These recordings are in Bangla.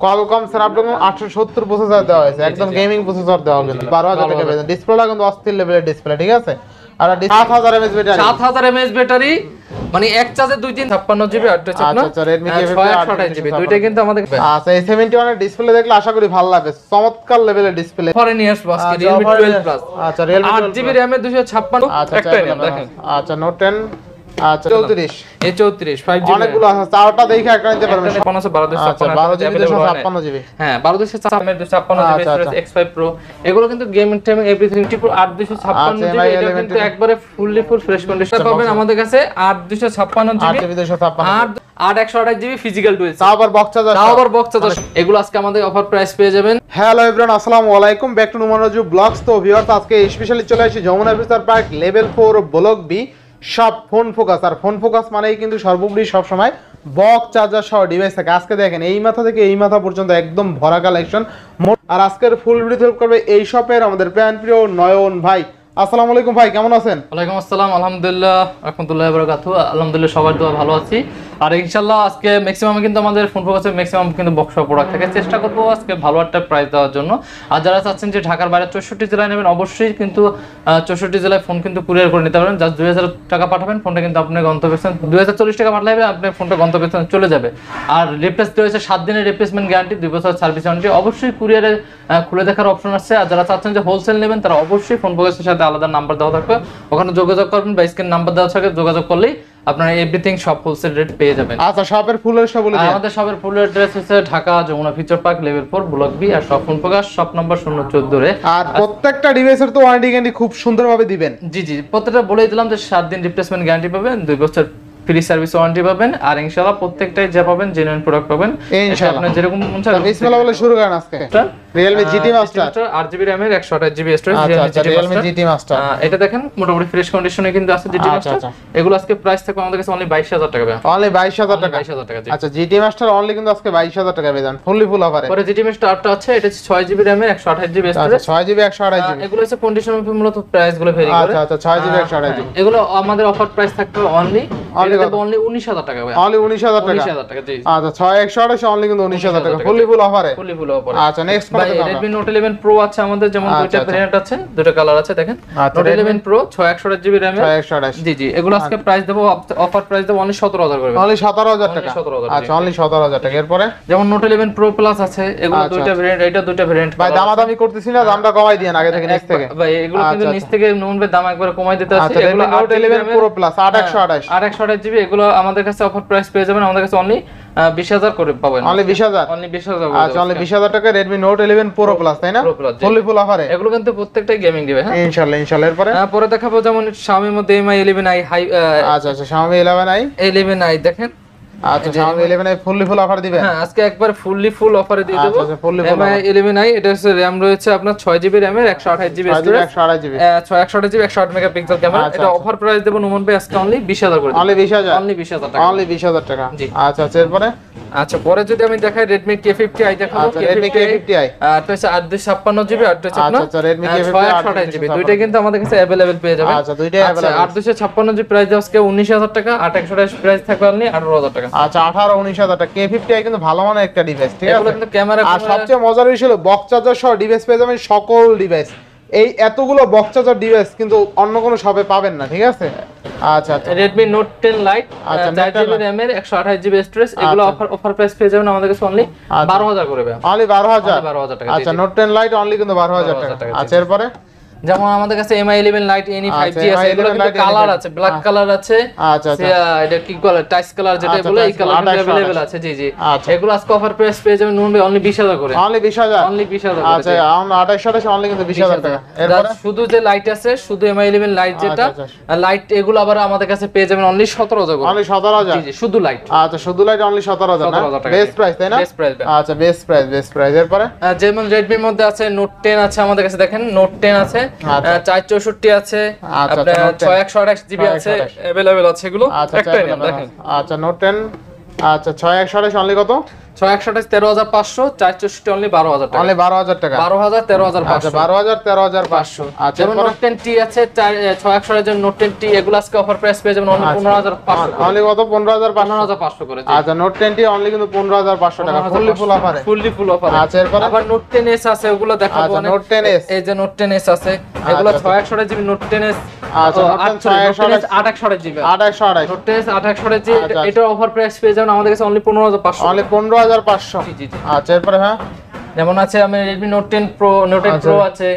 কোয়ালকম স্ন্যাপড্রাগন 870 প্রসেসর দেওয়া হয়েছে। একদম গেমিং প্রসেসর দেওয়া কিন্তু 12000 টাকা বেতন। ডিসপ্লেটা কিন্তু অস্থির লেভেলের ডিসপ্লে ঠিক আছে? আর 7000 এমএএইচ ব্যাটারি সাত হাজার এমএএইচ ব্যাটারি মানে এক চার্জে দুই তিন ছাপ্পান্ন জিবি আপনার। আচ্ছা, Redmi আহ, K50 ছয় একশো আট আঠাশ জিবি দুইটা কিন্তু আমাদের আচ্ছা এই 71 এর ডিসপ্লে দেখলে আশা করি ভালো লাগবে। চমৎকার লেভেলের ডিসপ্লে ফরে নিয়ে আসব আজকে আচ্ছা, রিয়েলমি টুয়েলভ প্লাস আচ্ছা, Realme আট 12 জিবি র্যামে দুশো ছাপ্পান্ন আচ্ছা আচ্ছা আচ্ছা নোট 10 আচ্ছা 34 এই চৌত্রিশ ফাইভ জিবি অনেকগুলো আছে চারটা দেখে একটা নিতে পারবেন ছাপ্পান্ন আছে বারো দুশো ছাপ্পান্ন 12 জিবি available নাই। 256 জিবি। হ্যাঁ বারো দুশো ছাপ্পান্ন দুশো ছাপ্পান্ন জিবি। এক্স ফাইভ প্রো এগুলো কিন্তু গেমিং টাইমিং এভরিথিং টিপুর আট দুশো ছাপ্পান্ন জিবি এটা কিন্তু একবারে ফুললি ফুল ফ্রেশ কন্ডিশন পাবেন আমাদের কাছে আট দুশো ছাপ্পান্ন 8 জিবি জিবি 256 আট আট একশো জিবি ফিজিক্যাল টুয়েলভ তাও আবার বক্স চার্জার তাও আবার বক্স চার্জার এগুলো আজকে আমাদের অফার প্রাইস পেয়ে যাবেন। হ্যালো এভরিওয়ান আসসালামু আলাইকুম। Back to Numan Raju vlogs তো ভিউয়ার্স আজকে স্পেশালি চলে আসি Jamuna future park level 4 block B সব ফোন ফোকাস। আর ফোন ফোকাস মানেই কিন্তু সর্বোপরি সবসময় বক চার্জার সহ ডিভাইস থাকে। আজকে দেখেন, এই মাথা থেকে এই মাথা পর্যন্ত একদম ভরা কালেকশন আর আজকের ফুল ভিডিও করবে এই শপের আমাদের প্যান প্রিয় নয়ন ভাই। আসসালামু আলাইকুম ভাই, কেমন আছেন? ওয়ালাইকুম আসসালাম, আলহামদুলিল্লাহ, রহমতুল্লাহ আলহামদুলিল্লাহ, সবার দোয়া ভালো আছি। আর ইনশাল্লাহ আজকে ম্যাক্সিমাম কিন্তু আমাদের ফোন ফোকাসের ম্যাক্সিমাম কিন্তু বক্স প্রোডাক্ট থাকে চেষ্টা করব আজকে ভালো একটা প্রাইস দেওয়ার জন্য। আর যারা চাচ্ছেন যে ঢাকার বাইরে চৌষট্টি জেলায় নেবেন, অবশ্যই কিন্তু চৌষট্টি জেলায় ফোন কিন্তু কুরিয়ার করে নিতে পারেন। জাস্ট দুই হাজার টাকা পাঠাবেন ফোনটা কিন্তু আপনার গন্তব্যস্থান দুই হাজার চল্লিশ টাকা পাঠালে আপনার ফোনটা গন্তব্যস্থানে চলে যাবে। আর রিপ্লেস রয়েছে সাত দিনের রিপ্লেসমেন্ট গ্যারান্টি দুই বছর সার্ভিস ওয়ারেন্টি অবশ্যই কুরিয়ারে খুলে দেখার অপশন আছে। আর যারা চাচ্ছেন যে হোলসেল নেবেন, তারা অবশ্যই ফোন ফোকাসের সাথে আলাদা নাম্বার দেওয়া থাকবে। ওখানে যোগাযোগ করবেন বা স্ক্রিন নাম্বার দেওয়া থাকে, যোগাযোগ করলেই আপনারা এভরিথিং সব হোলসেল রেট পেয়ে যাবেন। আচ্ছা শপের ফুল সব বলে আমাদের শপের ফুলের অ্যাড্রেস হচ্ছে Dhaka Jamuna future park level 4 block B আর shop phone Prakash shop number শূন্য চোদ্দ রে। আর প্রত্যেকটা ডিভাইসের তো ওয়ারেন্টি গ্যারান্টি খুব সুন্দরভাবে দিবেন। জি জি প্রত্যেকটা বলে দিলাম যে 7 দিন রিপ্লেসমেন্ট গ্যারান্টি পাবেন দুই বছর ফ্রি সার্ভিস ওয়ারেন্টি পাবেন আর ইনশাআল্লাহ প্রত্যেকটাই যা পাবেন জেনুইন প্রোডাক্ট পাবেন। ইনশাআল্লাহ। এটা আপনার যেরকম মন চায় বিসমিল্লাহ বলে শুরু করেন আজকে। মাস্টার আট জিবি র্যামের একশো আঠাশ জিবি স্টোরেজ আচ্ছা আচ্ছা রিয়েলমি জিটি এটা দেখেন মোটামুটি ফ্রেশ কন্ডিশনে কিন্তু আছে জিটি আচ্ছা, আচ্ছা। এগুলো আজকে প্রাইস থাকবে আমাদের কাছে অনলি বাইশ হাজার টাকা ভাইয়া। অনলি বাইশ হাজার টাকা। বাইশ হাজার টাকা জি। আচ্ছা জিটি মাস্টার অনলি কিন্তু আজকে বাইশ হাজার টাকা বেতন ফুললি ফুল অফারে পরে জিটি মাস্টার আটটা আছে এটা হচ্ছে ছয় জিবি র্যামের একশো আঠাশ জিবি আচ্ছা স্টোরেজ ছয় জিবি একশো আড়াই জিবি এগুলো হচ্ছে কন্ডিশন মূলত প্রাইসগুলো ভেরি করে। আচ্ছা আচ্ছা ছয় জিবি একশো আড়াই জিবি এগুলো আমাদের অফার প্রাইস থাকবে অনলি Only? অনলি উনিশ হাজার টাকা ভাই অনলি টাকা? জি আচ্ছা ছয় একশো আড়াইশো অনলি কিন্তু উনিশ হাজার টাকা ফুললি ফুল অফারে ফুলি ফুল অফার আচ্ছা নেক্সট ভাই Redmi Note 11 Pro আছে আমাদের যেমন আচ্ছা, দুইটা আচ্ছা। ভেরিয়েন্ট আছে দুটো কালার আছে দেখেন। আচ্ছা, Note 11 Pro 6128 জিবি RAM ছয় একশো আড়াইশো। জি জি। এগুলো আজকে প্রাইস দেবো অফার প্রাইস দেবো অনলি 17000 করে। অনলি সতেরো হাজার টাকা। 17,000 আচ্ছা অনলি সতেরো হাজার টাকা। এরপরে? যেমন Note 11 Pro Plus আছে এগুলো আচ্ছা, দুইটা ভেরিয়েন্ট এটা দুইটা ভেরিয়েন্ট ভাই দামাদামি করতেছি না দামটা কমাই দিয়েন আগে থেকে নিচ থেকে। ভাই এগুলো কিন্তু আচ্ছা, নিচ থেকে নুন দাম একবার কমাই দিতে আছে আচ্ছা এগুলো Redmi Note 8 eleven pro plus আট একশো আঠাশ জিবি এগুলো আমাদের কাছে অফার প্রাইস পেয়ে যাবেন। আমাদের কাছে অনলি বিশ হাজার করে পাবেন। অনলি বিশ হাজার? অনলি বিশ হাজার আচ্ছা অনলি বিশ হাজার টাকা Redmi Note eleven pro plus তাই না। ফুললি ফুল অফারে এগুলো কিন্তু প্রত্যেকটাই গেমিং দিবে হ্যাঁ? ইনশাল্লাহ ইনশাল্লাহ। এরপরে? পরে দেখাবো যেমন Xiaomi মধ্যে এমআই ইলেভেন আই হাই আচ্ছা আচ্ছা স্বামী ইলেভেন আই ইলেভেন আই দেখেন। আচ্ছা Xiaomi 11i fully full offer দিবেন হ্যাঁ আজকে একবার ফুললি ফুল অফারে দিয়ে দেবো আচ্ছা, আচ্ছা, fully full MI 11i এটা হচ্ছে RAM রয়েছে আপনার 6 জিবি RAM এর 128 GB 6 GB storage 128 GB 128 GB 108 megapixel camera আচ্ছা, এটা অফার প্রাইস দেবো নুমন ভাই আজকে অনলি 20000 করে অনলি 20000 অনলি 20000 টাকা অনলি 20000 টাকা জি। আচ্ছা আচ্ছা এরপরে আচ্ছা পরে যদি আমি দেখাই Redmi K50i দেখাবো আচ্ছা Redmi K50i আর তো হচ্ছে 856 জিবি আর তো হচ্ছে আচ্ছা, আপনার আচ্ছা, Redmi K50 628 জিবি দুইটা কিন্তু আমাদের কাছে अवेलेबल পেয়ে যাবেন আচ্ছা দুইটাই আচ্ছা available। আর 256 জিবি প্রাইস আজকে 19000 টাকা 828 প্রাইস থাকবে অনলি 18000 টাকা আচ্ছা 18 19000 টাকা। K50i কিন্তু ভালো মানের একটা ডিভাইস ঠিক আছে? কিন্তু ক্যামেরা আর সবচেয়ে মজার বিষয় হলো বক্স চার্জার সহ ডিভাইস পেয়ে যাবেন সকল ডিভাইস এই এতগুলো বক্স চার্জার ডিভাইস কিন্তু অন্য কোনো শপে পাবেন না ঠিক আছে? আচ্ছা আচ্ছা। Redmi Note 10 Lite আচ্ছা, 4 Note 10 জিবি RAM এর 128 স্টোরেজ এগুলো আচ্ছা। অফার অফার প্রাইস পেয়ে যাবেন আমাদের কাছে অনলি আচ্ছা। 12000 করে ভাই। অনলি 12000 Only 12,000 টাকা, আচ্ছা। নোট 10 লাইট অনলি কিন্তু 12000 12,000 টাকা। টাকা, আচ্ছা এরপরে? যেমন আমাদের কাছে MI 11 Lite NE আচ্ছা, 5G আছে MI এগুলো 11 কিন্তু Lite কালার NE আছে ব্ল্যাক কালার আছে আচ্ছা আচ্ছা সে, আহ, এটা কি বলে টাইস কালার যেটা আচ্ছা, বলে এই touch কালার colour, কিন্তু 28, अवेलेबल আছে জি জি আচ্ছা। এগুলো আজকে অফার প্রাইস পেয়ে যাবেন নুন ভাই অনলি 20000 করে অনলি 20000 অনলি 20000 করে আচ্ছা জি। আমরা 28 28 অনলি কিন্তু 20000 টাকা এরপরে যা শুধু যে লাইট আছে শুধু এমআই 11 লাইট যেটা আচ্ছা, লাইট এগুলো আবার আমাদের কাছে পেয়ে যাবেন অনলি 17000 করে অনলি 17000 জি জি শুধু লাইট আচ্ছা শুধু লাইট অনলি 17000 না 17,000 টাকা, বেস্ট জি। প্রাইস তাই না Best price, ভাই। আচ্ছা বেস্ট প্রাইস বেস্ট প্রাইস এরপরে আহ, যেমন রেডমির মধ্যে আছে নোট টেন আছে আমাদের কাছে দেখেন নোট টেন আছে আচ্ছা। চার চৌষট্টি আছে আচ্ছা, 10 ছয় একশো আঠাশ জিবি আছে অ্যাভেলেবেল আছে এগুলো। আচ্ছা নোট আচ্ছা দেখেন। আচ্ছা 10 আচ্ছা 6128 অনলি কত? ছয় একশো আঠাশ তেরো হাজার পাঁচশো চার চৌষট্টি অনলি বারো হাজার টাকা বারো হাজার টাকা বারো হাজার তেরো হাজার আচ্ছা পাঁচশো বারো হাজার তেরো হাজার পাঁচশো আচ্ছা নোট টেন টি আছে ছয় একশো আঠাশ নোট টেন টি এগুলো আজকে অফার প্রাইস পেয়ে যাবেন পনেরো হাজার পাঁচশো অনলি কত পনেরো হাজার পনেরো হাজার পাঁচশো করে আচ্ছা নোট টেনটি অনলি কিন্তু পনেরো হাজার পাঁচশো টাকা ফুললি ফুল অফারে ফুললি ফুল অফার আচ্ছা এরপরে আবার নোট টেন এস আছে ওগুলো দেখাবো আচ্ছা নোট টেন এস এই যে নোট টেন এস আছে এগুলো আচ্ছা, ছয় একশো জিবি নোট টেন এস আচ্ছা, Note 10 ছয় একশো আট একশো জিবি আট একশো নোট টেন এস আট একশো জিবি আচ্ছা, অফার প্রাইস পেয়ে যাবেন আমাদের কাছে অনলি পনেরো হাজার পাঁচশো অনলি পনেরো হাজার পাঁচশো। আচ্ছা এরপরে হ্যাঁ? যেমন আছে আমি note ten pro note ten আচ্ছা। প্রো আছে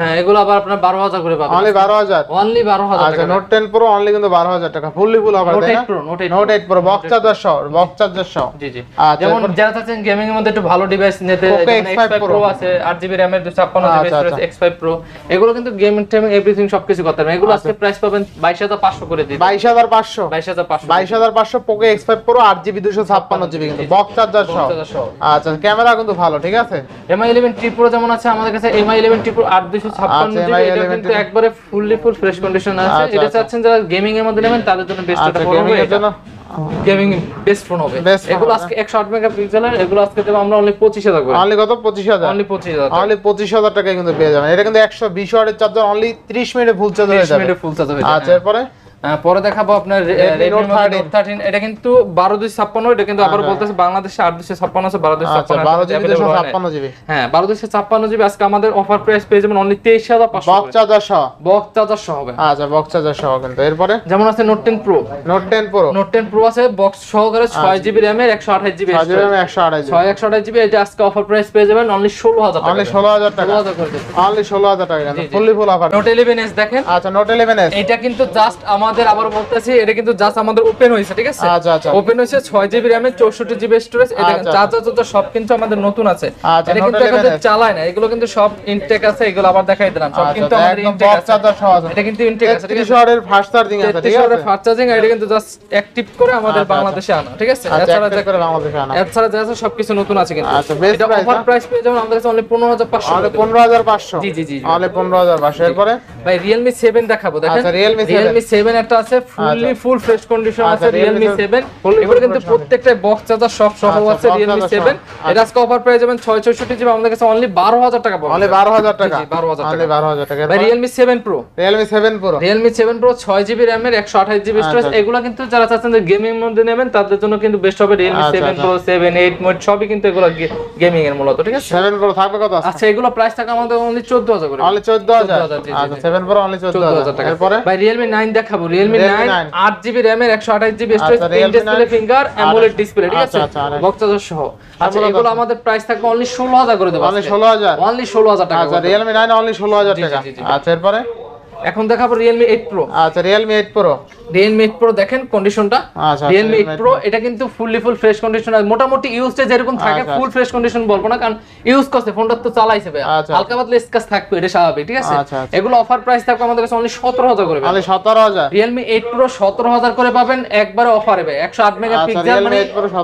হ্যাঁ এগুলো আবার আপনার বারো হাজার করে পাবেন। অনলি বারো হাজার। অনলি বারো হাজার আচ্ছা টাকা। নোট টেন প্রো অনলি কিন্তু বারো হাজার টাকা। ফুললি ফুল তাই এইট না? Pro note eight note box charger সহ বক্স চার্জার সহ। জি জি। আচ্ছা, যেমন যারা চাচ্ছেন গেমিং এর মধ্যে একটু ভালো ডিভাইস নিতে যেমন X5 X5 Pro Pro আছে 8 RAM এর 256 জিবি আচ্ছা, স্টোরেজ আচ্ছা। X5 Pro এগুলো কিন্তু গেমিং টাইমিং এভরিথিং সবকিছু করতে পারবেন। এগুলো আজকে প্রাইস পাবেন 22500 করে দিই বাইশ হাজার পাঁচশো। 22500 বাইশ হাজার পাঁচশো পোকো এক্স ফাইভ প্রো আট জিবি দুশো ছাপ্পান্ন জিবি কিন্তু। বক্স চার্জার সহ। আচ্ছা ক্যামেরা কিন্তু ভালো ঠিক আছে? MI 11 T Pro যেমন আছে আমাদের কাছে MI 11 T Pro 8256 আচ্ছা, জিবি এটা কিন্তু একবারে ফুললি ফুল ফ্রেশ কন্ডিশন আছে। আচ্ছা, এটা আচ্ছা। চাচ্ছেন যারা গেমিং এর মধ্যে নেবেন তাদের জন্য বেস্ট আচ্ছা ফোন গেমিং এর জন্য? গেমিং বেস্ট ফোন হবে। এগুলো আজকে 108 মেগাপিক্সেলের এগুলো আজকে দেব আমরা অনলি 25000 করে। অনলি কত? পঁচিশ হাজার। অনলি 25000 অনলি পঁচিশ হাজার টাকায় কিন্তু পেয়ে যাবেন। এটা কিন্তু একশো বিশ ওয়াটের চার্জার অনলি ত্রিশ মিনিটে ফুল চার্জ হয়ে 30 মিনিটে ফুল চার্জ হয়ে আচ্ছা যাবে এরপরে? পরে দেখাবো আপনার Redmi Note Note 13 13 এটা কিন্তু 12256 এটা কিন্তু আবার আচ্ছা। বলতেছে বাংলাদেশে 8256 আছে 12256 আচ্ছা বারো দুশো ছাপ্পান্ন জিবি। হ্যাঁ 12256 জিবি আজকে আমাদের অফার প্রাইস পেয়ে যাবেন অনলি 23500 বক্স চার্জার সহ চার্জার সহ হবে। আচ্ছা চার্জার সহ কিন্তু। এরপরে? যেমন আছে Note 10 Pro note ten pro Note 10 Pro আছে বক্স সহকারে 6 জিবি RAM এর 128 জিবি ছয় জিবি একশো আড়াই জিবি। 6 128 জিবি এটা আজকে অফার প্রাইস পেয়ে যাবেন অনলি 16000 টাকা। অনলি ষোলো হাজার টাকা। 16000 করে দেব অনলি ষোলো হাজার টাকা। কিন্তু। Fully full offer Note 11s দেখেন। আচ্ছা নোট ইলেভেন এস এটা কিন্তু জাস্ট আমাদের আবার বলতেছি এটা কিন্তু জাস্ট আমাদের ওপেন হয়েছে ঠিক আছে? আচ্ছা আচ্ছা। ওপেন হয়েছে ছয় জিবি র্যামের চৌষট্টি জিবি স্টোরেজ এটা আচ্ছা। চার্জার চার্জার সব কিন্তু আমাদের নতুন আছে। আচ্ছা, এটা কিন্তু এখন চালায় না এগুলো কিন্তু সব ইনটেক আছে এগুলো আবার দেখাই দিলাম। সব কিন্তু আচ্ছা আমাদের ইনটেক আছে। চার্জার এটা কিন্তু ইনটেক আছে ঠিক আছে? ওয়াটের ফাস্ট চার্জিং আছে ঠিক আছে? ফাস্ট চার্জিং এটা কিন্তু জাস্ট অ্যাক্টিভ করে আমাদের আচ্ছা, বাংলাদেশে আনা ঠিক আছে? আচ্ছা এছাড়া active করে বাংলাদেশে আনা। এছাড়া যা আছে সবকিছু নতুন আছে কিন্তু। আচ্ছা, এটা অফার প্রাইস পেয়ে যাবেন আমাদের কাছে অনলি পনেরো হাজার পাঁচশো অনলি পনেরো হাজার পাঁচশো। জি, জি, জি। অনলি পনেরো হাজার পাঁচশো। এরপরে? ভাই রিয়েলমি সেভেন দেখাবো দেখেন? আচ্ছা, Realme 7 রিয়েলমি সেভেন একটা আছে ফুললি ফুল ফ্রেশ কন্ডিশন আচ্ছা, আছে Realme 7 এগুলো কিন্তু প্রত্যেকটা বক্স চার্জার সব সহ আচ্ছা, আছে সেভেন সহ। এটা আজকে অফার পেয়ে যাবেন ছয় চৌষট্টি জিবি আমাদের কাছে অনলি বারো হাজার টাকা পাবেন অনলি বারো হাজার টাকা। জি, 12,000 অনলি বারো হাজার টাকা। ভাই Realme seven pro Realme seven pro Realme seven pro ছয় জিবি র্যামের একশো আঠাশ জিবি স্টোরেজ আচ্ছা। এগুলো কিন্তু যারা চাচ্ছেন যে গেমিং মধ্যে নেবেন তাদের জন্য কিন্তু বেস্ট হবে রিয়েলমি আচ্ছা, সেভেন আচ্ছা। প্রো সেভেন এইট মোট সবই কিন্তু এগুলো গেমিং এর মূলত ঠিক আছে? সেভেন প্রো থাকবে কত? আচ্ছা এগুলো প্রাইস থাকে আমাদের অনলি চোদ্দ হাজার করে। অনলি হাজার? 14,000 জি, জি, আচ্ছা জি। সেভেন প্রো অনলি চোদ্দ চোদ্দ হাজার হাজার টাকা। এরপরে? ভাই রিয়েলমি নাইন দেখাবো রিয়েলমি Realme 9 আট জিবি র্যামের একশো আঠাশ জিবি স্টোরেজ আচ্ছা, ডিসপ্লে ফিঙ্গার অ্যামোলেড ডিসপ্লে ঠিক আচ্ছা, আছে? আচ্ছা, আচ্ছা। বক্স চার্জার সহ। আচ্ছা এগুলো আমাদের প্রাইস থাকবে অনলি ষোলো হাজার করে দেব অনলি ষোলো হাজার। অনলি ষোলো হাজার টাকা আচ্ছা। রিয়েলমি নাইন অনলি ষোলো হাজার জি, জি, টাকা জি, জি। আচ্ছা এরপরে? এখন দেখাবো Realme 8 Pro আচ্ছা Realme 8 Pro Realme 8 Pro দেখেন কন্ডিশনটা Realme 8 Pro এটা কিন্তু ফুললি ফুল ফ্রেশ কন্ডিশন আর মোটামুটি ইউজটা যেরকম থাকে ফুল ফ্রেশ কন্ডিশন বলব না কারণ ইউজ করতে ফোনটা তো চালাইছে ভাই। হালকা পাতলা স্ক্র্যাচ থাকবে এটা স্বাভাবিক ঠিক আছে? এগুলো অফার প্রাইস থাকবে আমাদের কাছে অনলি 17000 করে মানে 17000 Realme 8 Pro 17000 করে পাবেন একবারে অফারে ভাই। 108 মেগাপিক্সেল মানে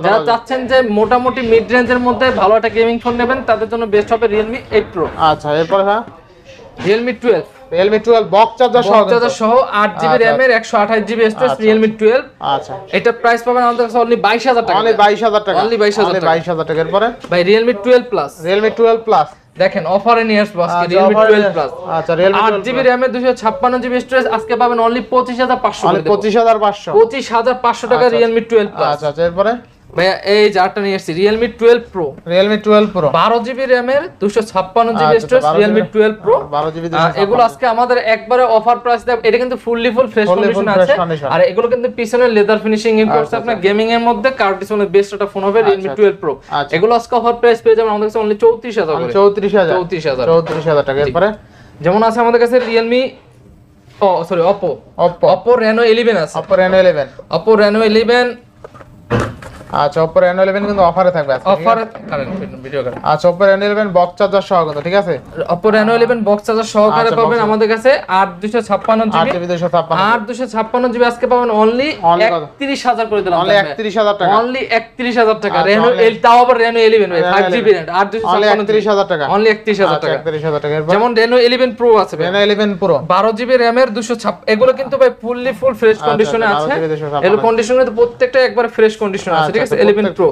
যারা চাচ্ছেন যে মোটামুটি মিড রেঞ্জের মধ্যে ভালো একটা গেমিং ফোন নেবেন তাদের জন্য বেস্ট হবে Realme 8 Pro আচ্ছা এরপর হ্যাঁ? Realme 12 Realme 12 box charger সহ box charger সহ 8 জিবি RAM এর 128 জিবি স্টোরেজ Realme 12 আচ্ছা এটা প্রাইস পাবেন আমাদের কাছে only 22000 টাকা only 22000 টাকা only 22000 টাকা 22000 টাকার পরে ভাই Realme 12 Plus Realme 12 Plus দেখেন অফারে নিয়ে আসব আজকে Realme 12 Plus আচ্ছা Realme 8 GB RAM এ 256 GB স্টোরেজ আজকে পাবেন only 25500 টাকা only 25500 25500 টাকা Realme 12 Plus আচ্ছা আচ্ছা এরপরে ভাইয়া এই যারটা নিয়ে এসেছি Realme twelve pro Realme twelve pro বারো জিবি র্যামের দুশো ছাপ্পান্ন জিবি আচ্ছা, storage 12 Realme GB twelve pro বারো জিবি এগুলো আজকে আমাদের একবারে অফার প্রাইস দেব। এটা কিন্তু ফুললি ফুল ফ্রেশ কন্ডিশন আছে। আর এগুলো কিন্তু পিছনে লেদার ফিনিশিং ইন করছে আচ্ছা, আপনার গেমিং এর মধ্যে কার্ড বেস্ট একটা ফোন হবে রিয়েলমি আচ্ছা, টুয়েলভ প্রো আচ্ছা। এগুলো আজকে অফার প্রাইস পেয়ে যাবেন আমাদের কাছে অনলি চৌত্রিশ হাজার করে। চৌত্রিশ হাজার। চৌত্রিশ হাজার। চৌত্রিশ হাজার টাকা। এরপরে? যেমন আছে আমাদের কাছে Realme oh sorry Oppo Oppo Oppo Reno eleven আছে। Oppo Reno eleven Oppo Reno eleven আচ্ছা ইলেভেন কিন্তু অফারে থাকবে আজকে, ঠিক অফার ভিডিও কারেন্ট আচ্ছা Oppo Reno eleven box charger সহ কিন্তু ঠিক আছে? Oppo Reno eleven box charger সহকারে পাবেন আমাদের কাছে আট দুশো ছাপ্পান্ন আট জিবি জিবি দুশো ছাপ্পান্ন আট দুশো ছাপ্পান্ন জিবি আজকে পাবেন অনলি Only কত? একত্রিশ হাজার করে দিলাম অনলি একত্রিশ হাজার টাকা। অনলি একত্রিশ হাজার টাকা। রেনো তাও আবার রেনো ইলেভেন ভাই Reno জিবি 11 আট দুশো অনলি ছাপ্পান্ন একত্রিশ হাজার টাকা। অনলি একত্রিশ হাজার টাকা। একত্রিশ হাজার টাকা। যেমন রেনো ইলেভেন প্রো আছে ভাই। রেনো ইলেভেন প্রো বারো জিবি র্যামের দুশো এগুলো কিন্তু ভাই ফুললি ফুল ফ্রেশ কন্ডিশনে আছে। 12 GB 256 এগুলো কন্ডিশনে প্রত্যেকটা একবার ফ্রেশ কন্ডিশন আছে ঠিক আছে আচ্ছা, ইলেভেন প্রো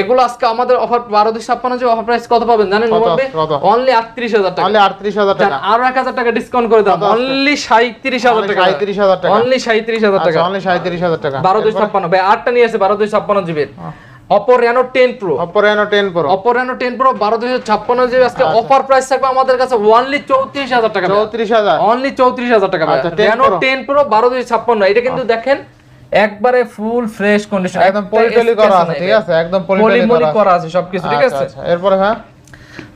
এগুলো আজকে আমাদের অফার বারো দুই ছাপ্পান্ন যে অফার প্রাইস কত পাবেন জানেন কত? কত? অনলি আটত্রিশ হাজার টাকা। তাহলে আটত্রিশ টাকা। আরও এক হাজার টাকা ডিসকাউন্ট করে দাও। অনলি সাঁত্রিশ হাজার Only টাকা। 37,000 টাকা। অনলি সাঁত্রিশ হাজার আচ্ছা টাকা। অনলি সাঁত্রিশ হাজার টাকা। বারো দুই ছাপ্পান্ন। ভাই আটটা নিয়ে আসে বারো দুই ছাপ্পান্ন জিবির Oppo Reno ten pro Oppo Reno ten pro Oppo Reno ten pro বারো ছাপ্পান্ন জিবি। আজকে আচ্ছা। অফার প্রাইস থাকবে আমাদের কাছে অনলি চৌত্রিশ হাজার টাকা। চৌত্রিশ হাজার। অনলি চৌত্রিশ হাজার টাকা আচ্ছা, 10 Pro। টেন প্রো বারো দুই ছাপ্পান্ন। এটা কিন্তু দেখেন একবারে ফুল ফ্রেশ কন্ডিশন একদম পলিটলি করা আছে ঠিক আছে? একদম পলিটলি করা আছে। সবকিছু ঠিক আচ্ছা, আছে? এরপর এরপরে হ্যাঁ?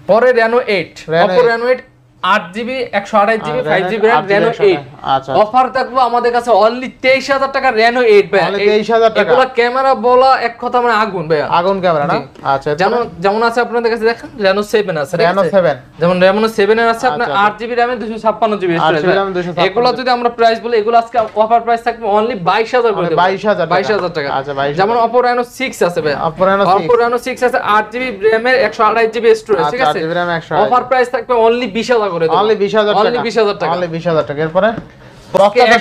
পরে রেনো 8 অপর রেনো 8 রেনো এইট আট জিবি একশো আঠাশ GB five GB RAM Reno eight আচ্ছা অফার থাকবে আমাদের কাছে অনলি তেইশ হাজার টাকা রেনো এইট ভাই Only 23,000 টাকা। এগুলো ক্যামেরা বলা এক কথা মানে আগুন ভাইয়া। আগুন ক্যামেরা না? আচ্ছা যেমন যেমন আছে আপনাদের কাছে দেখেন রেনো সেভেন আছে রেনো সেভেন যেমন রেমনো সেভেন এর আছে আপনার আচ্ছা, আট জিবি র্যামে দুশো ছাপ্পান্ন জিবি 8 GB RAM 256 এগুলো যদি আমরা প্রাইস বলি এগুলো আজকে অফার প্রাইস থাকবে অনলি বাইশ হাজার করে। 22,000 টাকা। বাইশ হাজার টাকা। আচ্ছা, 22,000 যেমন অপো রেনো সিক্স আছে ভাই Oppo Reno Oppo Reno six আছে আট জিবি র্যামের একশো আঠাশ জিবি স্টোরেজ ঠিক আচ্ছা, আছে? 8 GB RAM 128 অফার প্রাইস থাকবে অনলি বিশ হাজার করে অনলি বিশ হাজার অনলি টাকা। বিশ হাজার টাকা। অনলি বিশ হাজার টাকা। এরপরে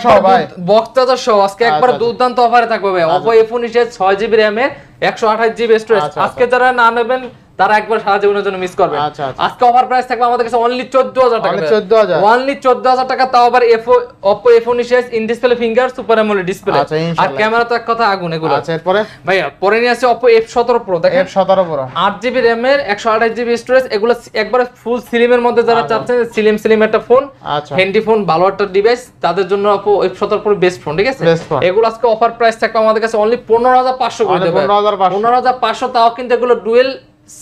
সহ ভাই। বক্তাদার সহ আজকে একবার আচ্ছা। দুর্দান্ত অফারে থাকবে ভাই। Oppo এফ উনিশের ছয় জিবি র্যামের একশো আঠাশ জিবি স্টোরেজ আচ্ছা, আজকে যারা না নেবেন তারা একবার সারা জীবনের জন্য মিস করবে আচ্ছা, আচ্ছা। আজকে অফার প্রাইস থাকবে আমাদের কাছে অনলি চোদ্দ হাজার টাকা। Only 14,000 অনলি চোদ্দ হাজার টাকা তাও আবার অপো এফ উনিশের in display finger super display আচ্ছা, আর ক্যামেরা তো এক কথা আগুন এগুলো। আচ্ছা এরপরে? ভাইয়া পরে নিয়ে আসছে অপো এফ সতেরো প্রো দেখেন এফ সতেরো প্রো আট জিবি র্যামের একশো আঠাশ জিবি স্টোরেজ এগুলো একবারে ফুল সিলিমের মধ্যে যারা চাচ্ছেন সিলিম সিলিম একটা ফোন আচ্ছা। হ্যান্ডি ফোন ভালো একটা ডিভাইস তাদের জন্য আপু এফ সতেরো প্রো বেস্ট ফোন ঠিক আছে? এগুলো আজকে অফার প্রাইস থাকবে আমাদের কাছে অনলি পনেরো হাজার পাঁচশো করে দেবে। পনেরো হাজার পাঁচশো তাও কিন্তু এগুলো ডুয়েল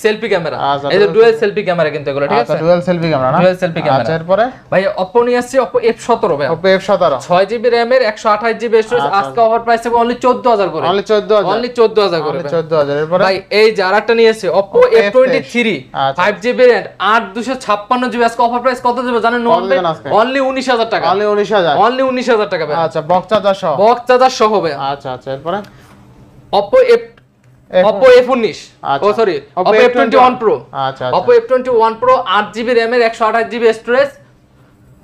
সেলফি ক্যামেরা আচ্ছা, এই যে ডুয়েল সেলফি ক্যামেরা কিন্তু এগুলো ঠিক আচ্ছা আছে? ডুয়াল সেলফি ক্যামেরা না? Dual selfie camera। আচ্ছা এরপরে? ভাই অপো নিয়ে আসছে অপো এফ ভাই। ওপো এফ সতেরো। ছয় জিবি র্যামের আঠাশ জিবি স্টোরেজ আচ্ছা। আজকে অফার প্রাইস অনলি চোদ্দ হাজার করে। অনলি চোদ্দ হাজার। অনলি চোদ্দ হাজার করে অনলি ভাই। চোদ্দ হাজার। এরপরে? ভাই এই যে আরেকটা নিয়েছে Oppo Oppo F23 আচ্ছা। 5GB RAM 8256 জিবি আজকে অফার প্রাইস কত দেবে জানেন? অনলি 19000 টাকা। অনলি উনিশ হাজার। অনলি 19000 টাকা ভাই। আচ্ছা বক্স চার্জার সহ। বক্স চার্জার সহ ভাই। আচ্ছা আচ্ছা এরপরে? Oppo F F- Oppo F19 আচ্ছা। ও sorry Oppo Oppo F21 Pro আচ্ছা Oppo F21 Pro 8GB RAM এর 128GB স্টোরেজ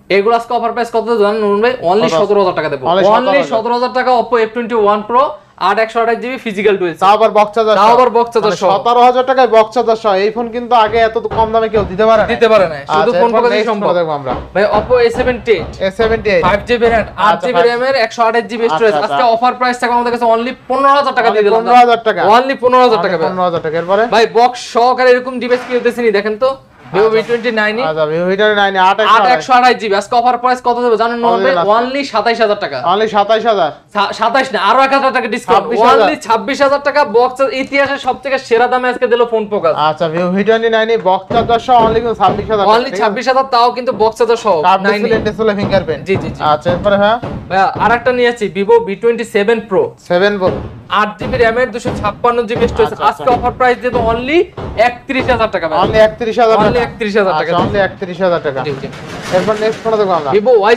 এগুলো আজকে অফার প্রাইস কত? জানেন নুন ভাই? অনলি কত? 17000 টাকা দেব। Only অনলি 17,000 17000 টাকা Oppo F21 Pro 8 128GB physical dual তাও আবার বক্স চার্জার তাও আবার box charger সতেরো হাজার টাকায় বক্স চার্জার সহ। এই ফোন কিন্তু আগে এত কম দামে কেউ দিতে পারে দিতে পারে না শুধু আচ্ছা, ফোন এরপর পাকাতেই সম্ভব। আমরা। ভাই Oppo A78 A seventy eight 5GB RAM 8GB আচ্ছা, RAM এর 128GB স্টোরেজ আচ্ছা, আজকে আচ্ছা। অফার প্রাইস থাকবে আমাদের কাছে অনলি 15000 টাকা দিয়ে দিলাম। পনেরো হাজার টাকা। অনলি 15000 টাকা ভাই। পনেরো হাজার টাকা। এরপরে? ভাই বক্স সহকারে এরকম ডিভাইস কি দেখেন তো। V29 আচ্ছা। ভিভোটার নাইন আট আট একশো আঠাশ জিবি আজকে অফার প্রাইস কত দেবে জানেন কত অনলি সাতাইশ হাজার টাকা। অনলি সাতাইশ হাজার। সাতাইশ না আরও এক হাজার টাকা ডিসকাউন্ট অনলি ছাব্বিশ হাজার টাকা বক্স ইতিহাসের সব সেরা দামে আজকে দিল ফোন ফোকাস আচ্ছা Vivo V twenty box charger সহ অনলি কিন্তু ছাব্বিশ হাজার অনলি ছাব্বিশ হাজার তাও কিন্তু বক্স চার্জার সহ। নাইন ডিসপ্লে ফিঙ্গারপ্রিন্ট জি জি জি। আচ্ছা এরপরে হ্যাঁ? আর একটা নিয়েছি Vivo V twenty seven pro seven আট জিবি র্যামের দুশো ছাপ্পান্ন জিবি স্টোরেজ আজকে অফার প্রাইস দেবো অনলি একত্রিশ হাজার টাকা অনলি একত্রিশ হাজার Only টাকা 31,000 টাকা। অনলি একত্রিশ হাজার টাকা। এরপর নেক্সট ফোন দেখব আমরা। ভিভো ওয়াই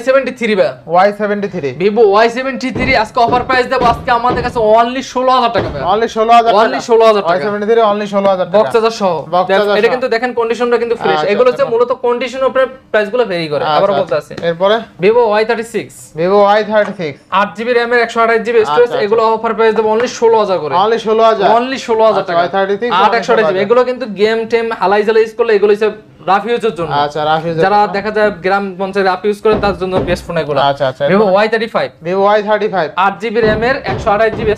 ভাই। Y seventy three Vivo Y seventy three আজকে অফার প্রাইস দেবো আজকে আমাদের কাছে অনলি ষোলো হাজার টাকা ভাই। অনলি ষোলো হাজার Only 16,000 টাকা। থ্রি অনলি ষোলো হাজার বক্স চার্জার সহ। Box দেখ, charger এটা কিন্তু দেখেন কন্ডিশনটা কিন্তু ফ্রেশ আচ্ছা, এগুলো হচ্ছে আচ্ছা। মূলত কন্ডিশনের উপরে প্রাইস ভেরি করে। আবার বলতে আছে এরপরে? স্টোরেজ আচ্ছা। এগুলো অফার প্রাইস দেবো অনলি ষোলো হাজার করে। অনলি আচ্ছা, টাকা। Y36 আট only একশো আঠাশ জিবি 16,000 এগুলো কিন্তু গেম টেম হালাই জালা ইউজ করলে এগুলো হচ্ছে রাফিউজের জন্য। আচ্ছা রাফিউজ যারা দেখা যায় গ্রাম পঞ্চায়েত রাফিউজ করে তার জন্য বেস্ট ফোন এগুলো। আচ্ছা আচ্ছা। Vivo Y35 Vivo Y35 8GB এর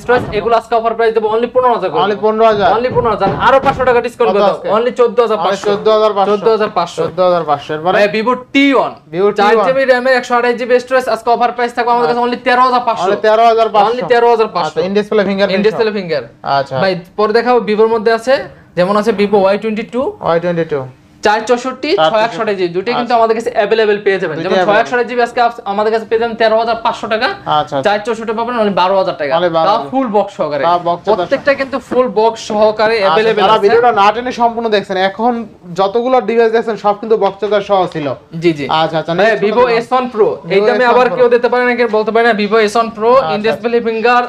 স্টোরেজ এগুলো আজকে অফার প্রাইস দেব অনলি 15000 অনলি 15000 অনলি 15000 আরও 500 টাকা ডিসকাউন্ট করে দাও। অনলি 14500 14500 14500 এরপরে Vivo T1 Vivo 4GB RAM এর 128GB স্টোরেজ আজকে অফার প্রাইস থাকবে আমাদের কাছে অনলি 13500 অনলি 13500 অনলি 13500 আচ্ছা ইন ফিঙ্গার ইন ফিঙ্গার আচ্ছা। ভাই পরে দেখাবো ভিভোর মধ্যে আছে যেমন আছে ভিভো Y22 Y22 চার চৌষট্টি ছয় একশো জিবি দুটোই কিন্তু আমাদের কাছে অ্যাভেলেবেল পেয়ে যাবেন। যেমন ছয় একশো জিবি আজকে আমাদের কাছে পেয়ে যাবেন তেরো হাজার পাঁচশো টাকা। আচ্ছা আচ্ছা। চার চৌষট্টি পাবেন অনলি বারো হাজার টাকা। তাও ফুল বক্স সহকারে। প্রত্যেকটা কিন্তু ফুল বক্স সহকারে আচ্ছা, অ্যাভেলেবেল আছে। ভিডিওটা না টেনে সম্পূর্ণ দেখছেন এখন যতগুলো ডিভাইস দেখছেন সব কিন্তু বক্স সহ ছিল। জি জি। আচ্ছা আচ্ছা ভিভো কোনটা এস ওয়ান প্রো এই দামে আবার কেউ দিতে পারে না কেউ বলতে পারে না ভিভো এস ওয়ান প্রো আচ্ছা, in display finger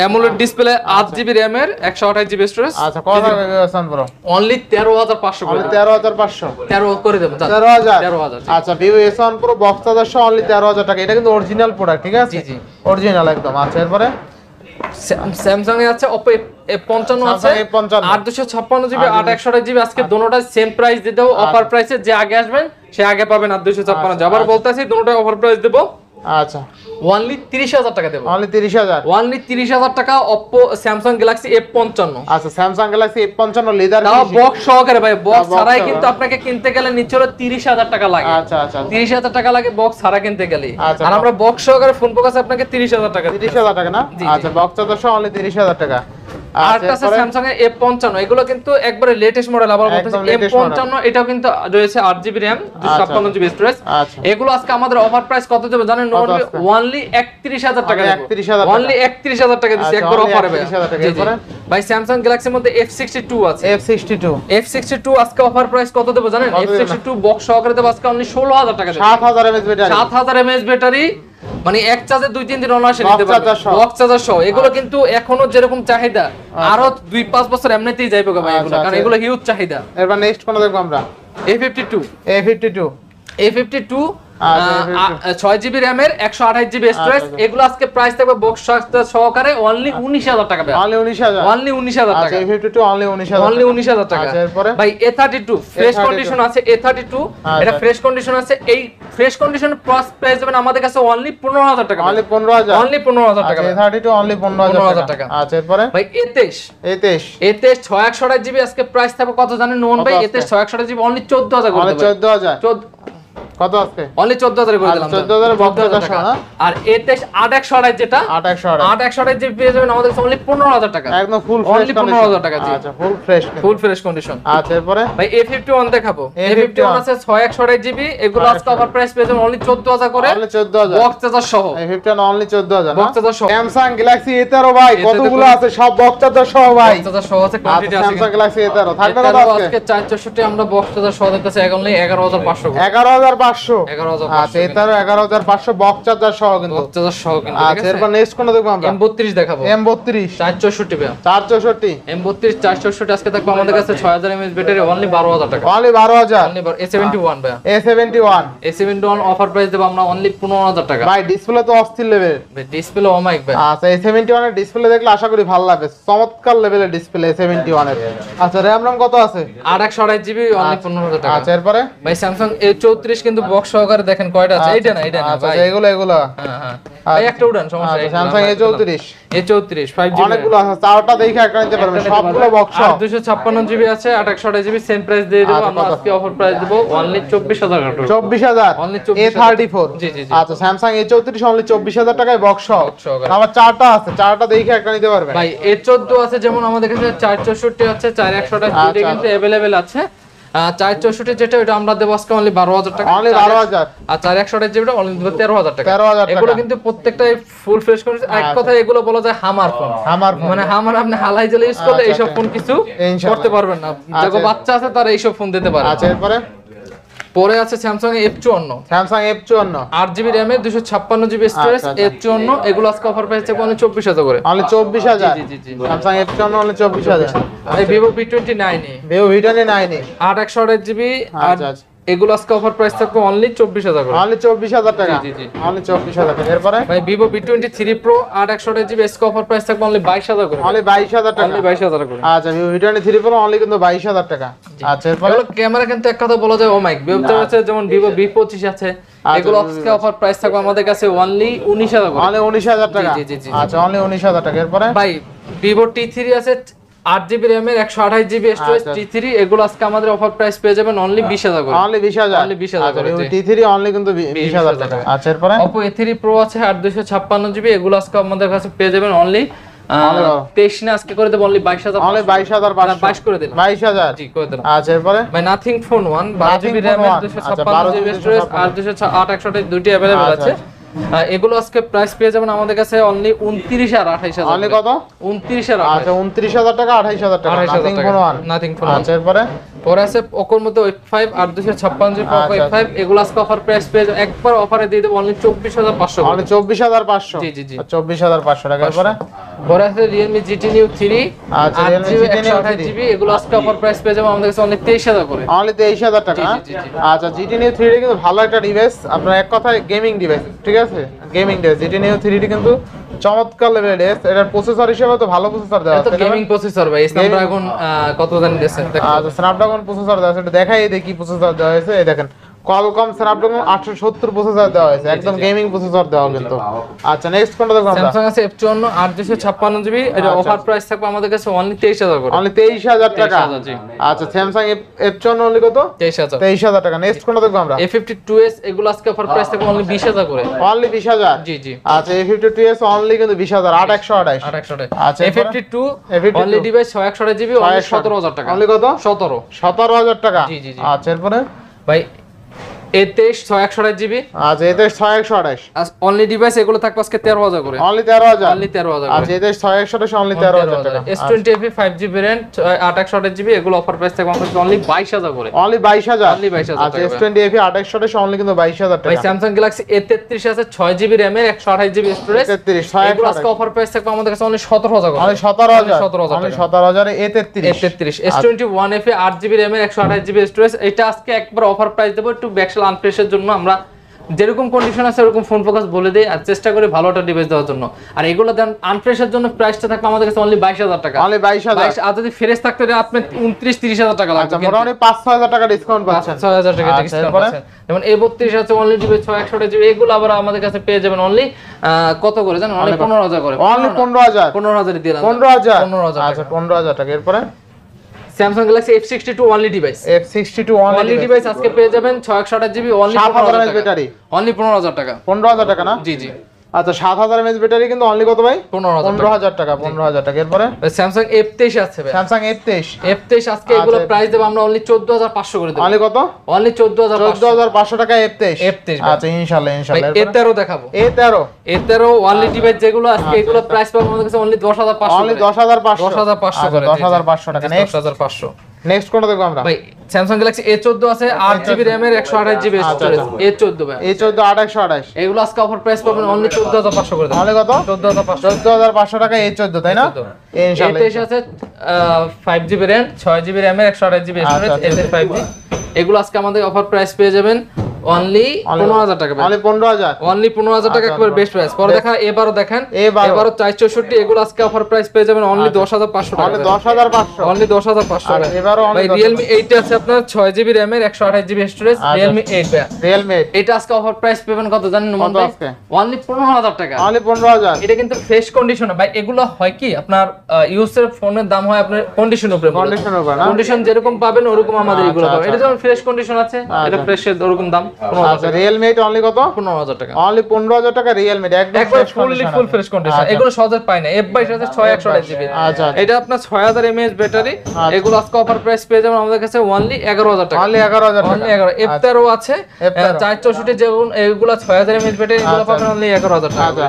AMOLED display আট জিবি র্যামের একশো আঠাশ জিবি স্টোরেজ আচ্ছা কত টাকা ব্রো অনলি তেরো হাজার পাঁচশো করে অনলি তেরো হাজার পাঁচশো? তেরো করে দেবো যান। তেরো হাজার? তেরো হাজার জি। আচ্ছা ভিভো বক্স চার্জার সহ অনলি তেরো হাজার টাকা। এটা কিন্তু অরিজিনাল প্রোডাক্ট ঠিক আছে? জি, জি। অরিজিনাল একদম। আচ্ছা এরপরে? স্যামসাং এ আছে Oppo পঞ্চান্ন আছে। Samsung A55 আট দুশো ছাপ্পান্ন জিবি আট একশো জিবি আজকে সেম প্রাইস দিয়ে দেবো। অফার প্রাইসে যে আগে আসবেন সে আগে পাবেন আট দুশো ছাপ্পান্ন। আবার বলতেছি দোনোটা অফার প্রাইস দেবো। আচ্ছা। ওয়ানলি তিরিশ হাজার টাকা দেবো। অনলি তিরিশ হাজার? ওয়ানলি তিরিশ হাজার টাকা অপ্পো স্যামসাং গ্যালাক্সি এফ পঞ্চান্ন। আচ্ছা স্যামসাং গ্যালাক্সি এফ পঞ্চান্ন লেদার বক্স সহকারে ভাই বক্স ছাড়াই কিন্তু আপনাকে কিনতে গেলে নিচে হলো তিরিশ হাজার টাকা লাগে। আচ্ছা আচ্ছা তিরিশ হাজার টাকা লাগে বক্স ছাড়া কিনতে গেলে আচ্ছা, আর আমরা বক্স সহকারে ফোন ফোকাস আপনাকে তিরিশ হাজার টাকা তিরিশ হাজার টাকা না। আচ্ছা বক্স চাদরশো অনলি তিরিশ হাজার টাকা। আর আছে স্যামসাং এর এফ পঞ্চান্ন এগুলো কিন্তু একবারে লেটেস্ট মডেল আবার বলতেছি একদম এফ latest পঞ্চান্ন এটাও কিন্তু রয়েছে আট জিবি র্যাম দুশো ছাপ্পান্ন জিবি স্টোরেজ আচ্ছা। এগুলো আজকে আমাদের অফার প্রাইস কত জানেন? টাকা 31,000 টাকা। ওয়ানলি টাকা দিচ্ছি একবার অফারে 31,000 টাকা। এরপরে? ভাই স্যামসাং গ্যালাক্সির মধ্যে এফ সিক্সটি টু আছে। F sixty two F sixty two আজকে অফার প্রাইস কত দেবো জানেন? কত এফ দেবেন? সিক্সটি টু বক্স সহকারে দেবো আজকে অনলি ষোলো হাজার টাকা সাত হাজার সাত হাজার ব্যাটারি মানে এক চাজে দুই তিন দিন অনায়াসে নিতে পারবে। বক চার্জার সহ। আচ্ছা। এগুলো কিন্তু এখনও যেরকম চাহিদা আচ্ছা। আরও দুই পাঁচ বছর এমনিতেই যাইবে ভাই আচ্ছা, এগুলো কারণ এগুলো হিউজ চাহিদা। এবার নেক্সট কোন দেখব আমরা? A52 A52 A52 ছয় জিবি র্যামের একশো আঠাশ জিবি স্টোরেজ আচ্ছা। এগুলো আজকে প্রাইস থাকবে বক্স সহকারে অনলি উনিশ হাজার টাকা অনলি উনিশ হাজার? অনলি উনিশ হাজার আচ্ছা টাকা। অনলি উনিশ হাজার অনলি উনিশ হাজার টাকা। আচ্ছা ভাই A thirty two fresh condition আছে এ থার্টি টু আচ্ছা। এটা ফ্রেশ কন্ডিশন আছে এই ফ্রেশ কন্ডিশন প্রাইস দেবেন আমাদের কাছে অনলি পনেরো হাজার টাকা অনলি পনেরো হাজার? অনলি পনেরো হাজার টাকা আচ্ছা এ থার্টি টু অনলি পনেরো হাজার টাকা। আচ্ছা এরপরে? ভাই এ তেইশ এ তেইশ এ তেইশ ছয় একশো আঠাশ জিবি আজকে প্রাইস থাকবে কত জানেন? নোন ভাই এ তেইশ ছয় একশো আঠাশ জিবি অনলি চোদ্দ হাজার চোদ্দ হাজার? কত আজকে? অনলি চোদ্দ হাজার করে আচ্ছা, দিলাম 14,000 চোদ্দ বক্স হাজার টাকা? আর এ তেইশ আট যেটা আট একশো আট আট একশো আঠাশ জিবি পেয়ে যাবেন আমাদের কাছে অনলি পনেরো হাজার টাকা। একদম ফুল ফ্রেশ Only 15,000 টাকা, জি। আচ্ছা full fresh full fresh condition আচ্ছা এরপরে? ভাই এ ফিফটি ওয়ান দেখাবো এ A51 আছে ছয় একশো আঠাশ জিবি এগুলো আজকে অফার প্রাইস পেয়ে যাবেন অনলি চোদ্দ হাজার করে। অনলি চোদ্দ হাজার। বক্স চার্জার সহ। এই ফিফটি অনলি চোদ্দ হাজার বক্স চার্জার সহ। গ্যালাক্সি এ তেরো ভাই কতগুলো আছে? সব বক্স চার্জার সহ ভাই। বক্স চার্জার সহ আছে আচ্ছা কোয়ান্টিটি আছে স্যামসাং গ্যালাক্সি এ তেরো। থাকবে কত আজকে? আজকে চার চৌষট্টি আমরা বক্স চার্জার সহ দিতেছি অনলি এগারো হাজার 11500 আচ্ছা টাকা। অনলি ডিসপ্লে তো অস্থির লেভেল ভাই ডিসপ্লে অমাইক ভাই। আচ্ছা A71 এর ডিসপ্লে দেখলে আশা করি ভালো লাগবে। চমৎকার লেভেলের ডিসপ্লে A71 এর। আচ্ছা র্যাম রং কত আছে? 8 128 জিবি অনলি 15000 টাকা। আচ্ছা এরপরে? ভাই Samsung চৌত্রিশ ইংলিশ কিন্তু বক্স সহকারে দেখেন কয়টা আছে? আচ্ছা, এটা না এটা না আচ্ছা, ভাই। এগুলো এগুলো। হ্যাঁ হ্যাঁ। ভাই আচ্ছা। একটা উড়ান সমস্যা নাই। Samsung A34 A34 5G অনেকগুলো আছে চারটা দেখে একটা নিতে পারবেন। সবগুলো বক্স 256 GB আছে 828GB সেম প্রাইস দিয়ে দেব। আমরা আজকে অফার প্রাইস দেব অনলি 24000 টাকা। 24000 অনলি A34 জি জি জি। আচ্ছা Samsung A34 অনলি 24000 টাকায় বক্স সহ। আবার চারটা আছে চারটা দেখে একটা নিতে পারবেন। ভাই A14 আছে যেমন আমাদের কাছে 464 আছে 4100 টা কিন্তু अवेलेबल আছে। চার চৌষট্টি যেটা ওটা আমরা দেবো আজকে অনলি বারো হাজার টাকা। অনলি বারো হাজার। আর চার একশো আঠাশ অনলি দেবো তেরো হাজার টাকা। 13,000 টাকা। এগুলো কিন্তু প্রত্যেকটাই ফুল ফ্রেশ করে এক আচ্ছা। এগুলো বলা যায় হামার ফোন হামার মানে হামার আপনি হালাই জেলে ইউজ করলে আচ্ছা, এইসব আচ্ছা। ফোন কিছু করতে পারবেন না। বাচ্চা আছে তারা এইসব ফোন দিতে পারে। আচ্ছা এরপরে? পরে আছে স্যামসাং এফ চুয়ান্ন স্যামসাং এফ চুয়ান্ন আট জিবি র্যাম এর দুশো ছাপ্পান্ন জিবি স্টোরেজ। এফ চুয়ান্ন এগুলো আজকে অফার পাইছে মানে চব্বিশ হাজার করে। মানে চব্বিশ হাজার। স্যামসাং এফ চুয়ান্ন মানে চব্বিশ হাজার। Vivo V twenty nine Vivo V twenty nine আট একশো আট জিবি আচ্ছা, আচ্ছা। এগুলো আজকে অফার প্রাইস থাকবে অনলি চব্বিশ হাজার অনলি চব্বিশ হাজার টাকা? জি, জি। অনলি চব্বিশ হাজার টাকা। এরপরে? ভাই ভিভো প্রো আট একশো আঠাশ জিবি এসকে অফার প্রাইস থাকবে অনলি বাইশ হাজার করে। অনলি বাইশ হাজার টাকা। অনলি বাইশ হাজার করে। আচ্ছা Vivo V twenty three pro only কিন্তু বাইশ হাজার টাকা। আচ্ছা এরপরে? ক্যামেরা কিন্তু এক কথা বলা যায় ও মাইক বিভক্ত আছে যেমন ভিভো ভি পঁচিশ আছে আচ্ছা, এগুলো আজকে অফার প্রাইস থাকবে আমাদের কাছে অনলি উনিশ হাজার করে। অনলি উনিশ হাজার টাকা? জি, জি, জি, জি। আচ্ছা অনলি উনিশ হাজার টাকা। এরপরে? ভাই ভিভো টি থ্রি আছে আট জিবি র্যামের একশো আঠাশ জিবি স্টোরেজ আচ্ছা। টি থ্রি এগুলো আজকে আমাদের অফার প্রাইস পেয়ে যাবেন অনলি বিশ হাজার করে। অনলি বিশ হাজার? Only 20,000 করে, জি। টি থ্রি অনলি কিন্তু বিশ হাজার টাকা। আচ্ছা এরপরে? অপো এ থ্রি প্রো আছে আট দুশো ছাপ্পান্ন জিবি এগুলো আজকে আমাদের কাছে পেয়ে যাবেন অনলি। তেইশ না আজকে করে দেবো অনলি বাইশ হাজার অনলি বাইশ হাজার বাইশ করে দিলাম। বাইশ হাজার? জি করে দিলাম। আচ্ছা এরপরে? ভাই নাথিং ফোন ওয়ান বারো জিবি one, দুশো আচ্ছা, ছাপ্পান্ন জিবি স্টোরেজ। আর দুশো আট একশো দুইটি অ্যাভেলেবল আচ্ছা, আছে। এগুলো আজকে প্রাইস পেয়ে যাবেন আমাদের কাছে অনলি উনত্রিশ আর আঠাইশ হাজার অনলি কত? উনত্রিশ আর আচ্ছা উনত্রিশ হাজার টাকা আঠাইশ হাজার টাকা আঠাইশ নাথিং হাজার ফোন ওয়ান টাকা নাথিং ফোন আচ্ছা এরপরে? পরে আছে মধ্যে ওয়েব ফাইভ আট দুশো ছাপ্পান্ন জিবি আচ্ছা, ওয়েব ফাইভ এগুলো আজকে অফার প্রাইস পেয়ে যাবে একবার অফারে দিয়ে দেবো অনলি চব্বিশ হাজার পাঁচশো অনলি চব্বিশ হাজার পাঁচশো? জি, জি, জি। চব্বিশ হাজার পাঁচশো টাকা। এরপরে? পরে আছে রিয়েলমি জিটি নিউ থ্রি আচ্ছা, আট জিবি একশো আঠাশ জিবি এগুলো আজকে অফার প্রাইস পেয়ে যাব আমাদের কাছে অনলি তেইশ হাজার করে। অনলি তেইশ হাজার টাকা। আচ্ছা জিটি নিউ কিন্তু ভালো একটা ডিভাইস আপনার এক কথায় গেমিং ডিভাইস ঠিক আছে? Gaming device GT new three কিন্তু চমৎকার লেভেলের ডিভাইস এটার প্রসেসর হিসেবে তো ভালো প্রসেসর দেওয়া আছে গেমিং প্রসেসর ভাই স্ন্যাপড্রাগন কত জানি আচ্ছা স্ন্যাপড্রাগন প্রসেসর দেওয়া আছে একটু দেখাই এই দেখি প্রসেসর দেওয়া হয়েছে এই দেখেন। কোয়ালকম স্ন্যাপড্রাগন 870 প্রসেসর দেওয়া হয়েছে। একদম গেমিং প্রসেসর দেওয়া কিন্তু। আচ্ছা নেক্সট কোনটা দেখব আমরা? স্যামসাং আছে F54 আট দুশো ছাপ্পান্ন জিবি এটা অফার প্রাইস থাকবে আমাদের কাছে অনলি তেইশ হাজার করে। অনলি 23000 টাকা? 23,000। আচ্ছা স্যামসাং F54 অনলি কত? তেইশ হাজার। 23000 টাকা। নেক্সট কোনটা দেখব আমরা? এ ফিফটি টু এস এগুলো আজকে অফার প্রাইস থাকবে অনলি বিশ হাজার করে। অনলি 20000 জি জি। আচ্ছা A52s অনলি কিন্তু 20000 8128 আট একশো আচ্ছা, A fifty two A52 only device ছয় একশো জিবি অনলি সতেরো হাজার টাকা। অনলি কত? সতেরো। 17000 টাকা। জি, জি, জি। আচ্ছা এরপরে? ভাই এ তেইশ ছয় একশো জিবি। আচ্ছা এতে 6128 অনলি ডিভাইস এগুলো থাকবে আজকে তেরো হাজার করে। অনলি 13000 অনলি তেরো হাজার আচ্ছা এতে 6128 অনলি 13000 টাকা। S twenty FE GB RAM আট জিবি এগুলো অফার প্রাইস থাকবে আমাদের অনলি বাইশ হাজার করে। অনলি 22000 Only 22,000 আচ্ছা S20 FE 2828 অনলি কিন্তু 22000 টাকা। স্যামসাং গ্যালাক্সি এ তেত্রিশ আছে জিবি র্যামের একশো আঠাশ জিবি স্টোরেজ 33 ছয় এগুলো আজকে অফার প্রাইস থাকবে আমাদের কাছে অনলি সতেরো হাজার করে। অনলি 17000 17,000 অনলি টাকা। 17000 এ 33 এ তেত্রিশ। এস টোয়েন্টি ওয়ান এফ আট জিবি স্টোরেজ এটা আজকে একবার অফার প্রাইস দেবো একটু ব্যাকসেল আনফ্রেশের জন্য আমরা যেরকম কন্ডিশন আছে এরকম ফোন ফোকাস বলে দিই আর চেষ্টা করি ভালো একটা ডিভাইস দেওয়ার জন্য। আর এগুলো দেন আনফ্রেশের জন্য প্রাইসটা থাকবে আমাদের কাছে অনলি বাইশ হাজার টাকা। অনলি 22000 বাইশ আর যদি ফ্রেশ থাকতে আপনি উনত্রিশ তিরিশ হাজার টাকা আচ্ছা লাগবে মোটামুটি 5-6000 টাকা ডিসকাউন্ট পাচ্ছেন। ছয় হাজার টাকা আচ্ছা, ডিসকাউন্ট পাচ্ছেন। যেমন এ বত্রিশ আছে অনলি জিবি ছয় একশো জিবি এগুলো আবার আমাদের কাছে পেয়ে যাবেন অনলি কত করে জানেন? অনলি পনেরো হাজার করে। অনলি 15000 পনেরো হাজার দিলাম 15000 পনেরো হাজার। আচ্ছা 15000 টাকা। এরপরে? Samsung Galaxy F sixty two only device F sixty two only device আজকে পেয়ে যাবেন ছয় একশো আঠাশ GB only 7000 mAh battery. Only পনেরো হাজার টাকা। 15000 টাকা না? জি জি। আচ্ছা 7000 mAh ব্যাটারি কিন্তু অনলি কত ভাই? পনেরো হাজার 15000 টাকা। 15000 টাকা এরপরে? স্যামসাং এফ তেইশ আছে ভাই। স্যামসাং F23 এফ তেইশ আজকে এগুলো আচ্ছা, প্রাইস দেবো আমরা অনলি চোদ্দ হাজার পাঁচশো করে দেবো। অনলি কত? অনলি চোদ্দ হাজার পাঁচশো। 14500 টাকা F23 F23 ভাই। আচ্ছা ইনশাআল্লাহ ভাই ইনশাআল্লাহ এ তেরো দেখাবো। A13 এ তেরো অনলি ডিভাইস যেগুলো আজকে এগুলো প্রাইস পাবো আমাদের কাছে অনলি দশ হাজার পাঁচশো অনলি 10500 দশ হাজার পাঁচশো। করে। আচ্ছা, 10500 টাকা। দশ হাজার পাঁচশো। নেক্সট কোনটা দেখব আমরা? ভাই স্যামসাং গ্যালাক্সি এ চোদ্দ আছে আট জিবি র্যামের একশো আঠাশ জিবি আচ্ছা, স্টোরেজ আচ্ছা। এ চোদ্দ ভাই। A14 2828 এগুলো আজকে অফার প্রাইস পাবেন অনলি চোদ্দ হাজার পাঁচশো করে দেবো তাহলে কত? চোদ্দ হাজার পাঁচশো। 14500 টাকা A14 তাই না? ইনশাআল্লাহ এতে আছে ফাইভ জিবি র্যাম ছয় জিবি র্যামের একশো আঠাশ জিবি স্টোরেজ আচ্ছা, এতে ফাইভ জি এগুলো আজকে আমাদের অফার প্রাইস পেয়ে যাবেন। অনলি পনেরো হাজার টাকা অনলি 15000 অনলি পনেরো হাজার টাকা একবার বেস্ট প্রাইস পরে দেখা এবারও দেখেন এবারও। এবারও চার চৌষট্টি এগুলো আজকে অফার প্রাইস পেয়ে যাবেন অনলি দশ হাজার অনলি 10500 অনলি দশ হাজার পাঁচশো। আর টাকা। এবারও ভাই 10,000 রিয়েলমি আছে আপনার ছয় জিবি র্যামের একশো স্টোরেজ আচ্ছা। রিয়েলমি এইট Realme এটা আজকে অফার প্রাইস পেবেন কত জানেন নোমান ভাই অনলি পনেরো হাজার টাকা। অনলি 15000 এটা কিন্তু ফ্রেশ কন্ডিশন ভাই এগুলো হয় কি? আপনার ইউজের ফোনের দাম হয় আপনার কন্ডিশন উপরে কন্ডিশন যেরকম পাবেন ওরকম আমাদের আচ্ছা, এগুলো পাবেন। আচ্ছা। এটা যেমন ফ্রেশ কন্ডিশন আছে এটা ফ্রেশের ওরকম দাম। আচ্ছা Realme এটা অনলি কত? পনেরো হাজার টাকা। অনলি 15000 টাকা Realme এটা একদম ফুললি ফুল আছে। Fresh condition. এগুলো সহজে পাই না। এফ বাইশ আছে ছয় একশো জিবি আচ্ছা। এটা আপনার ছয় হাজার এমএএচ ব্যাটারি। এগুলো আজকে অফার প্রাইস পেয়ে যাবেন আমাদের কাছে অনলি এগারো হাজার টাকা। অনলি 11000 টাকা। অনলি এগারো এফ তেরো আছে। F13 চার চৌষট্টি যেগুলো এগুলো ছয় হাজার এমএএচ ব্যাটারি এগুলো আচ্ছা। পাবেন অনলি এগারো হাজার টাকা। আচ্ছা।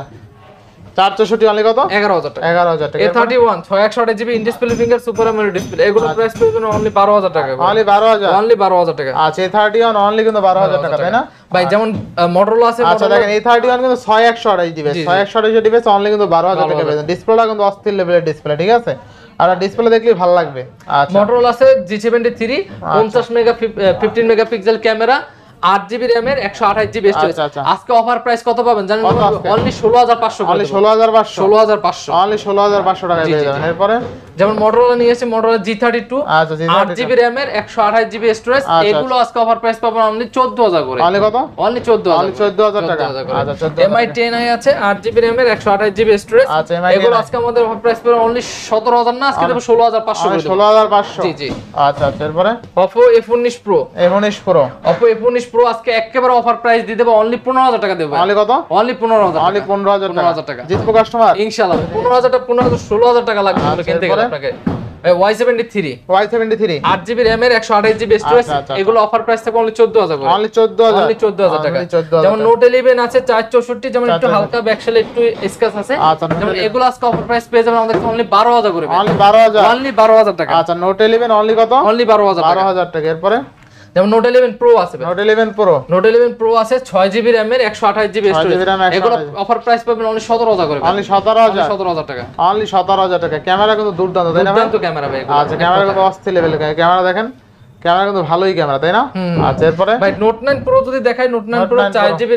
464 অনলি কত? এগারো হাজার টাকা। 11000 টাকা। এ থার্টি ওয়ান ছয় একশো আঠাশ GB in display finger super AMOLED display এগুলো প্রাইস পেয়ে অনলি বারো হাজার টাকা অনলি 12000 অনলি বারো হাজার টাকা। আচ্ছা A31 অনলি কিন্তু 12000 টাকা তাই না? ভাই যেমন মটোরোলা আছে আচ্ছা দেখেন A31 কিন্তু 6128 ডিভাইস 6128 ডিভাইস অনলি কিন্তু 12000 টাকা পেয়ে ডিসপ্লেটা কিন্তু অস্থির লেভেলের ডিসপ্লে ঠিক আছে? আর ডিসপ্লে দেখলেই ভালো লাগবে। আচ্ছা। মটোরোলা আছে জি সেভেন্টি থ্রি পঞ্চাশ মেগা ফিফটিন মেগাপিক্সেল ক্যামেরা আট জিবি র্যামের একশো আঠাশ জিবি আচ্ছা, আচ্ছা। আজকে অফার প্রাইস কত পাবেন জানেন অনলি ষোলো হাজার পাঁচশো অনলি 16500 ষোলো হাজার পাঁচশো। অনলি 16500 টাকা পেয়ে যাবেন। এরপরে? যেমন মটোরোলা নিয়েছে মটোরোলা জি থার্টি টু আচ্ছা আট জিবি একশো আঠাশ জিবি স্টোরেজ আচ্ছা, এগুলো আজকে অফার প্রাইস পাবেন অনলি চোদ্দ হাজার করে। অনলি কত? অনলি চোদ্দ অনলি 14000 টাকা। আচ্ছা 14000 এমআই টেন আই আছে আট জিবি র্যামের একশো আঠাশ জিবি স্টোরেজ আচ্ছা, এগুলো আজকে আমাদের অফার প্রাইস পাবেন অনলি সতেরো হাজার না আজকে দেবো ষোলো হাজার পাঁচশো দেবো। 16500 জি জি। আচ্ছা আচ্ছা এরপরে? অপো এফ উনিশ pro A19 Pro Oppo F উনিশ প্রো আজকে একেবারে অফার প্রাইস দিয়ে দেবো অনলি পনেরো হাজার টাকা দেবো অনলি কত? অনলি পনেরো হাজার অনলি 15000 টাকা। 15,000 টাকা। জিতবো কাস্টমার ইনশাল্লাহ পনেরো হাজার টাকা পনেরো হাজার ষোলো হাজার টাকা লাগবে আচ্ছা, কিনতে গেলে আপনাকে। Y seventy three Y seventy three আট জিবি র্যাম এর একশো আঠাশ জিবি স্টোরেজ আচ্ছা, আচ্ছা, এগুলো অফার প্রাইস থাকবে অনলি চোদ্দ হাজার করে। অনলি চোদ্দ হাজার। অনলি চোদ্দ হাজার টাকা। যেমন নোট ইলেভেন আছে চার চৌষট্টি যেমন একটু হালকা ব্যাকসেলে একটু আছে। যেমন এগুলো আজকে অফার প্রাইস পেয়ে যাবেন আমাদের অনলি বারো হাজার করে অনলি বারো হাজার। অনলি বারো হাজার টাকা। আচ্ছা নোট ইলেভেন অনলি কত? অনলি বারো হাজার বারো টাকা হাজার টাকা। এরপরে? যেমন নোট ইলেভেন প্রো আছে note eleven pro note eleven pro আছে ছয় জিবি র্যাম এর একশো আঠাশ জিবি 6 GB RAM, 128 এগুলো অফার প্রাইস পাবেন অনলি সতেরো হাজার করে অনলি সতেরো হাজার। সতেরো হাজার টাকা। অনলি সতেরো হাজার টাকা। ক্যামেরা কিন্তু দুর্দান্ত তাই না দুর্দান্ত ক্যামেরা ভাই আচ্ছা ক্যামেরা কিন্তু অস্থির লেভেল ক্যামেরা দেখেন। ক্যামেরা কিন্তু ভালোই ক্যামেরা তাই না? আচ্ছা এরপরে? ভাই নোট প্রো যদি দেখাই নোট প্রো 9 চার জিবি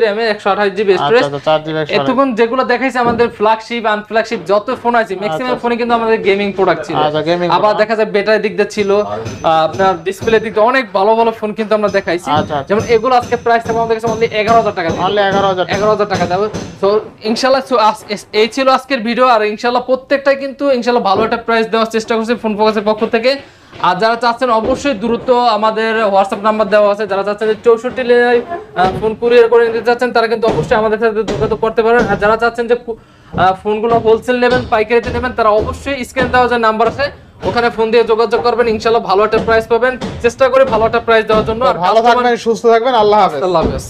জিবি আচ্ছা স্টোরেজ আচ্ছা এতক্ষণ যেগুলো দেখাইছে আমাদের ফ্ল্যাগশিপ যত ফোন আছে ম্যাক্সিমাম ফোনে কিন্তু আমাদের গেমিং প্রোডাক্ট ছিল। আচ্ছা, আবার দেখা যায় ব্যাটারি দিক দিয়ে ছিল আপনার ডিসপ্লে দিক দিয়ে অনেক ভালো ভালো ফোন কিন্তু আমরা দেখাইছি। আচ্ছা, আচ্ছা। যেমন এগুলো আজকে প্রাইস থাকবে আমাদের কাছে অনলি এগারো হাজার টাকা অনলি টাকা। তো ইনশাল্লাহ এই ছিল আজকের ভিডিও আর ইনশাল্লাহ প্রত্যেকটাই কিন্তু ইনশাল্লাহ ভালো একটা প্রাইস দেওয়ার চেষ্টা করছি ফোন ফোকাসের পক্ষ থেকে। আর যারা চাচ্ছেন অবশ্যই দ্রুত আমাদের হোয়াটসঅ্যাপ নাম্বার দেওয়া আছে। যারা চাচ্ছেন যে চৌষট্টি ফোন কুরিয়ার করে নিতে চাচ্ছেন তারা কিন্তু অবশ্যই আমাদের সাথে যোগাযোগ করতে পারেন। আর যারা চাচ্ছেন যে ফোনগুলো হোলসেল নেবেন পাইকারিতে নেবেন তারা অবশ্যই স্ক্যান দেওয়া যে নাম্বার আছে ওখানে ফোন দিয়ে যোগাযোগ করবেন। ইনশাল্লাহ ভালো একটা প্রাইস পাবেন। চেষ্টা করে ভালো একটা প্রাইস দেওয়ার জন্য। আর ভালো থাকবেন সুস্থ থাকবেন। আল্লাহ হাফেজ। আল্লাহ হাফেজ।